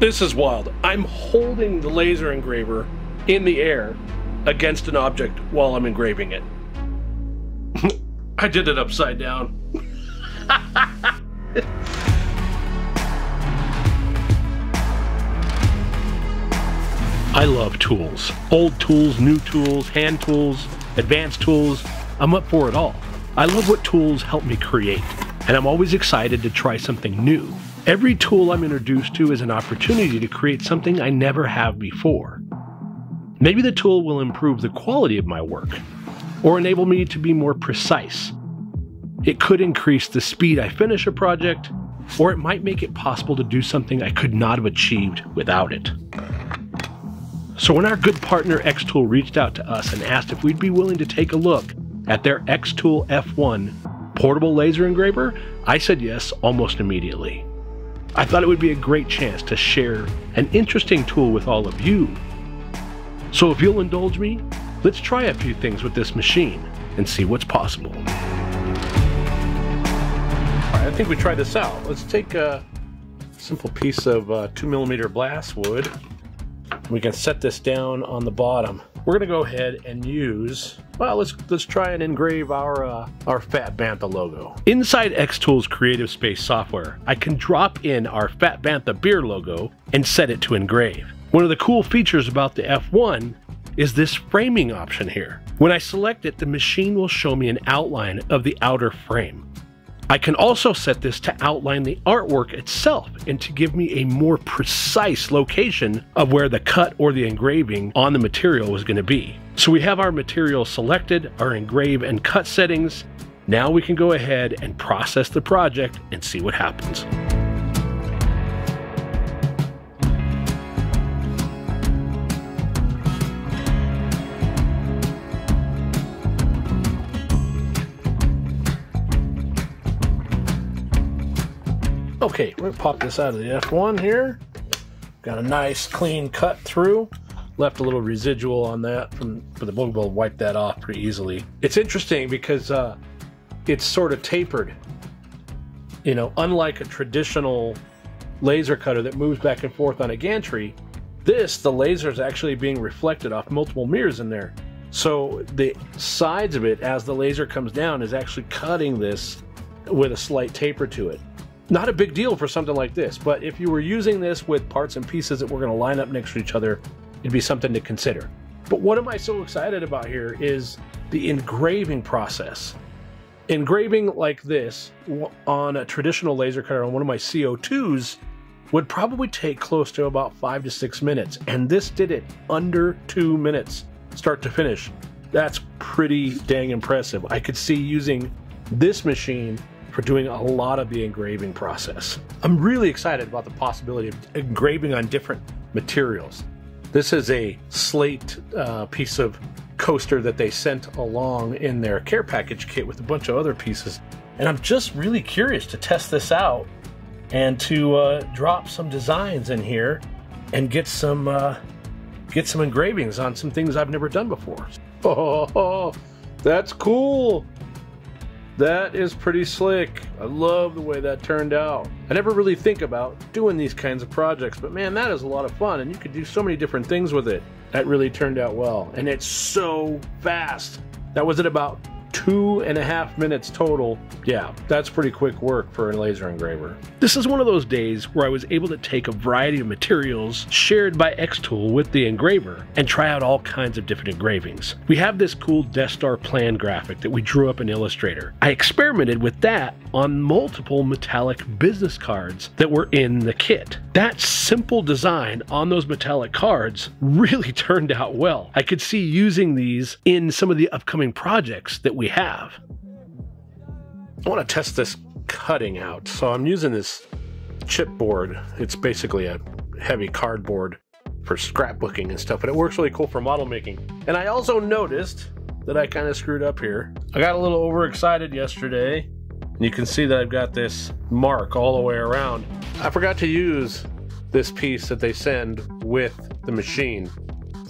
This is wild. I'm holding the laser engraver in the air against an object while I'm engraving it. I did it upside down. I love tools. Old tools, new tools, hand tools, advanced tools. I'm up for it all. I love what tools help me create, and I'm always excited to try something new. Every tool I'm introduced to is an opportunity to create something I never have before. Maybe the tool will improve the quality of my work, or enable me to be more precise. It could increase the speed I finish a project, or it might make it possible to do something I could not have achieved without it. So when our good partner Xtool reached out to us and asked if we'd be willing to take a look at their Xtool F1 portable laser engraver, I said yes almost immediately. I thought it would be a great chance to share an interesting tool with all of you. So if you'll indulge me, let's try a few things with this machine and see what's possible. I think we tried this out. Let's take a simple piece of uh, two millimeter basswood we can set this down on the bottom. We're gonna go ahead and use, well, let's let's try and engrave our uh, our Fat Bantha logo. Inside Xtool's Creative Space software, I can drop in our Fat Bantha beer logo and set it to engrave. One of the cool features about the F1 is this framing option here. When I select it, the machine will show me an outline of the outer frame. I can also set this to outline the artwork itself and to give me a more precise location of where the cut or the engraving on the material was going to be. So we have our material selected, our engrave and cut settings. Now we can go ahead and process the project and see what happens. Okay, we're gonna pop this out of the F1 here. Got a nice clean cut through. Left a little residual on that, from, but we'll, we'll wipe that off pretty easily. It's interesting because uh, it's sort of tapered. You know, unlike a traditional laser cutter that moves back and forth on a gantry, this, the laser is actually being reflected off multiple mirrors in there. So the sides of it, as the laser comes down, is actually cutting this with a slight taper to it not a big deal for something like this, but if you were using this with parts and pieces that were going to line up next to each other, it'd be something to consider. But what am I so excited about here is the engraving process. Engraving like this on a traditional laser cutter on one of my CO2s would probably take close to about five to six minutes, and this did it under two minutes, start to finish. That's pretty dang impressive. I could see using this machine for doing a lot of the engraving process. I'm really excited about the possibility of engraving on different materials. This is a slate uh, piece of coaster that they sent along in their care package kit with a bunch of other pieces. And I'm just really curious to test this out and to uh, drop some designs in here and get some uh, get some engravings on some things I've never done before. Oh, that's cool. That is pretty slick. I love the way that turned out. I never really think about doing these kinds of projects, but man, that is a lot of fun, and you could do so many different things with it. That really turned out well, and it's so fast. That was at about two and a half minutes total. Yeah, that's pretty quick work for a laser engraver. This is one of those days where I was able to take a variety of materials shared by Xtool with the engraver and try out all kinds of different engravings. We have this cool Death Star plan graphic that we drew up in Illustrator. I experimented with that on multiple metallic business cards that were in the kit. That simple design on those metallic cards really turned out well. I could see using these in some of the upcoming projects that we have. I want to test this cutting out. So I'm using this chipboard. It's basically a heavy cardboard for scrapbooking and stuff, but it works really cool for model making. And I also noticed that I kind of screwed up here. I got a little overexcited yesterday, and you can see that I've got this mark all the way around. I forgot to use this piece that they send with the machine.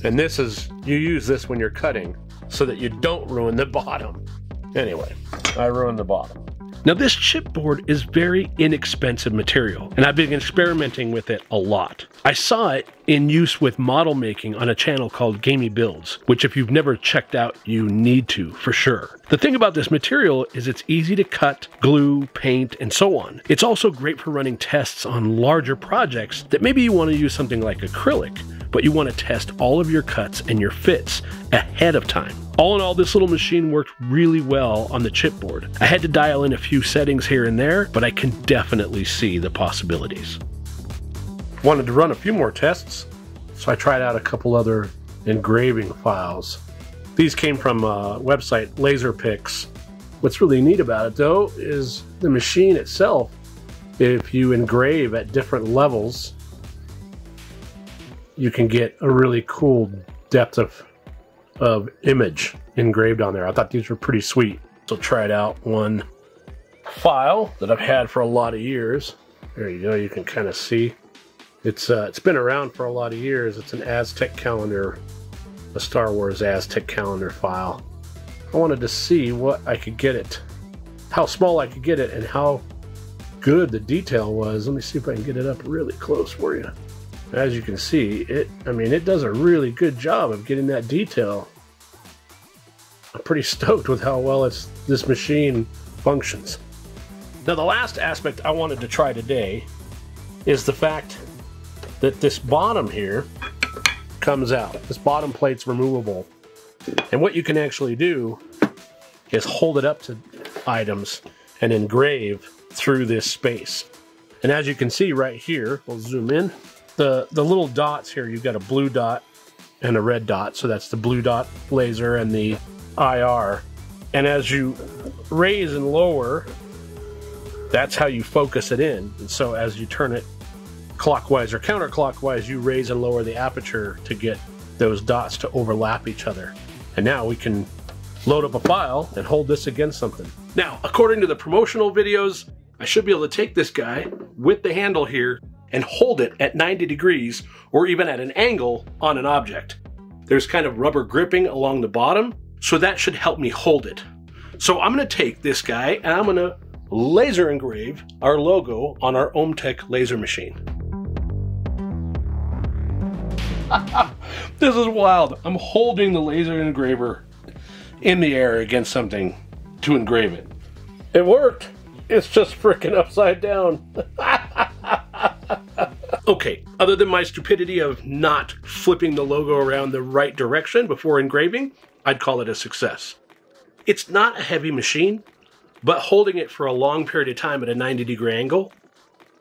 And this is, you use this when you're cutting so that you don't ruin the bottom. Anyway, I ruined the bottom. Now this chipboard is very inexpensive material, and I've been experimenting with it a lot. I saw it in use with model making on a channel called Gamey Builds, which if you've never checked out, you need to for sure. The thing about this material is it's easy to cut, glue, paint, and so on. It's also great for running tests on larger projects that maybe you want to use something like acrylic, but you want to test all of your cuts and your fits ahead of time. All in all, this little machine worked really well on the chipboard. I had to dial in a few settings here and there, but I can definitely see the possibilities. Wanted to run a few more tests, so I tried out a couple other engraving files. These came from a website, Laserpix. What's really neat about it though is the machine itself, if you engrave at different levels, you can get a really cool depth of of image engraved on there. I thought these were pretty sweet. So try it out one file that I've had for a lot of years. There you go, you can kind of see. It's uh, it's been around for a lot of years. It's an Aztec calendar, a Star Wars Aztec calendar file. I wanted to see what I could get it, how small I could get it, and how good the detail was. Let me see if I can get it up really close for you. As you can see, it I mean it does a really good job of getting that detail. I'm pretty stoked with how well it's this machine functions. Now the last aspect I wanted to try today is the fact that this bottom here comes out. This bottom plate's removable. And what you can actually do is hold it up to items and engrave through this space. And as you can see right here, we'll zoom in, the, the little dots here, you've got a blue dot and a red dot. So that's the blue dot laser and the IR. And as you raise and lower, that's how you focus it in. And so as you turn it clockwise or counterclockwise, you raise and lower the aperture to get those dots to overlap each other. And now we can load up a file and hold this against something. Now, according to the promotional videos, I should be able to take this guy with the handle here and hold it at 90 degrees or even at an angle on an object. There's kind of rubber gripping along the bottom, so that should help me hold it. So I'm gonna take this guy and I'm gonna laser engrave our logo on our OMTech laser machine. this is wild. I'm holding the laser engraver in the air against something to engrave it. It worked. It's just freaking upside down. okay, other than my stupidity of not flipping the logo around the right direction before engraving, I'd call it a success. It's not a heavy machine, but holding it for a long period of time at a 90 degree angle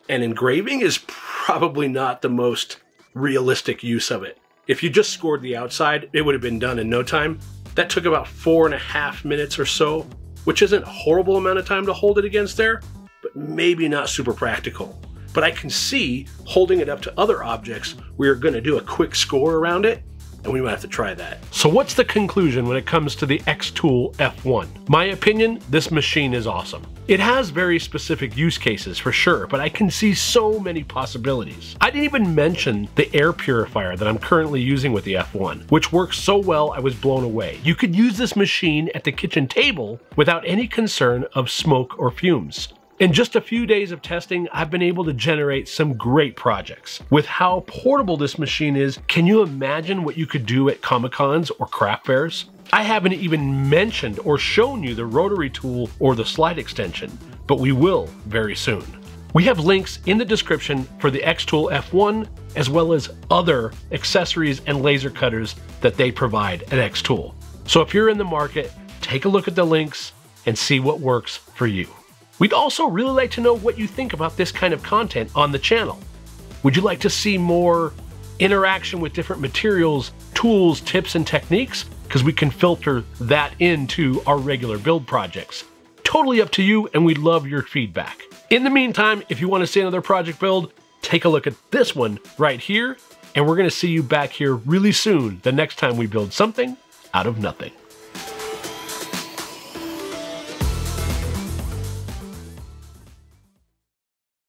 and engraving is probably not the most realistic use of it. If you just scored the outside, it would have been done in no time. That took about four and a half minutes or so, which isn't a horrible amount of time to hold it against there, but maybe not super practical. But I can see holding it up to other objects, we are going to do a quick score around it, and we might have to try that. So what's the conclusion when it comes to the Xtool F1? My opinion, this machine is awesome. It has very specific use cases for sure, but I can see so many possibilities. I didn't even mention the air purifier that I'm currently using with the F1, which works so well I was blown away. You could use this machine at the kitchen table without any concern of smoke or fumes. In just a few days of testing, I've been able to generate some great projects. With how portable this machine is, can you imagine what you could do at Comic Cons or craft fairs? I haven't even mentioned or shown you the rotary tool or the slide extension, but we will very soon. We have links in the description for the Xtool F1 as well as other accessories and laser cutters that they provide at Xtool. So if you're in the market, take a look at the links and see what works for you. We'd also really like to know what you think about this kind of content on the channel. Would you like to see more interaction with different materials, tools, tips, and techniques? Because we can filter that into our regular build projects. Totally up to you, and we'd love your feedback. In the meantime, if you want to see another project build, take a look at this one right here, and we're going to see you back here really soon the next time we build something out of nothing.